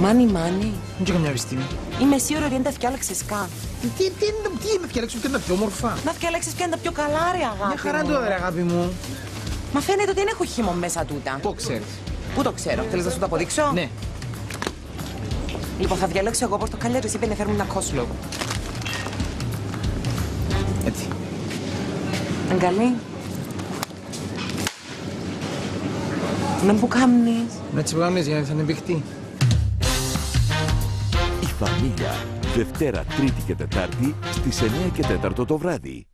Μάνι, μάνι. Δεν και καμιά επιστήμη. Είμαι σίγουρη ότι δεν τα φτιάλεξες καν. Τι, τι, τι, είναι- τι είναι να φτιάξουμε και είναι τα πιο όμορφα; Να φτιάλεξες ποια είναι τα πιο καλά, ρε αγάπη. Μια χαρά μου. είναι το ρε αγάπη μου. Μα φαίνεται ότι δεν έχω χύμο μέσα τούτα. Το ξέρεις. Πού το ξέρω, θέλεις να σου το αποδείξω; Ναι. Λοιπόν, θα διαλέξω εγώ πορτοκαλιά, εσύ είπε να φέρουμε ένα κόσλο. Έτσι. Είναι καλή. Να που κάμνεις. Έτσι που κάνεις για να θα είναι μπηχτή. Η Φαμίλια. Δευτέρα, Τρίτη και Τετάρτη στις 9 και 4 το βράδυ.